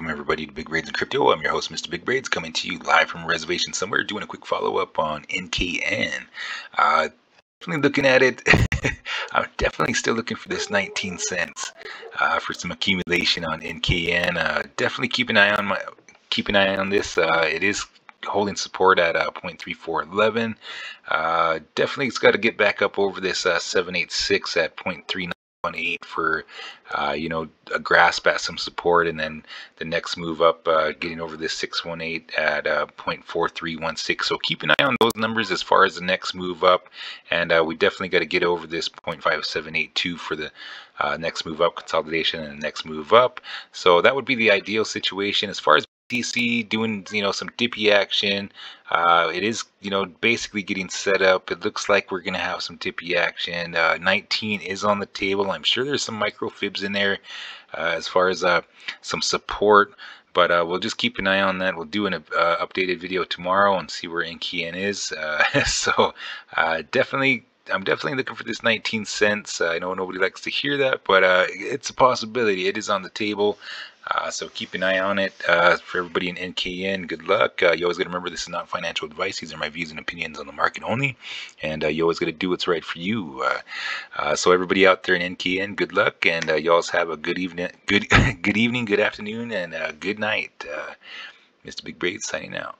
Welcome everybody to Big Braids and Crypto. I'm your host, Mr. Big Braids, coming to you live from reservation somewhere, doing a quick follow-up on NKN. Uh, definitely looking at it. I'm definitely still looking for this 19 cents uh, for some accumulation on NKN. Uh, definitely keep an eye on my keep an eye on this. Uh, it is holding support at uh, 0.3411. Uh, definitely it's got to get back up over this uh, 786 at 0.39 eight for uh, you know a grasp at some support and then the next move up uh, getting over this 618 at uh, 0.4316 so keep an eye on those numbers as far as the next move up and uh, we definitely got to get over this 0.5782 for the uh, next move up consolidation and the next move up. So that would be the ideal situation. As far as DC doing you know some dippy action. Uh, it is you know basically getting set up. It looks like we're gonna have some dippy action. Uh, 19 is on the table. I'm sure there's some micro fibs in there uh, as far as uh, some support. But uh, we'll just keep an eye on that. We'll do an uh, updated video tomorrow and see where NKN is. so definitely I'm definitely looking for this 19 cents. I know nobody likes to hear that, but uh, it's a possibility. It is on the table. Uh, so keep an eye on it. Uh, for everybody in NKN, good luck. Uh, you always got to remember this is not financial advice. These are my views and opinions on the market only. And uh, you always got to do what's right for you. Uh, uh, so everybody out there in NKN, good luck. And always have a good evening, good, good evening, good afternoon, and good night. Mr. Big Braid signing out.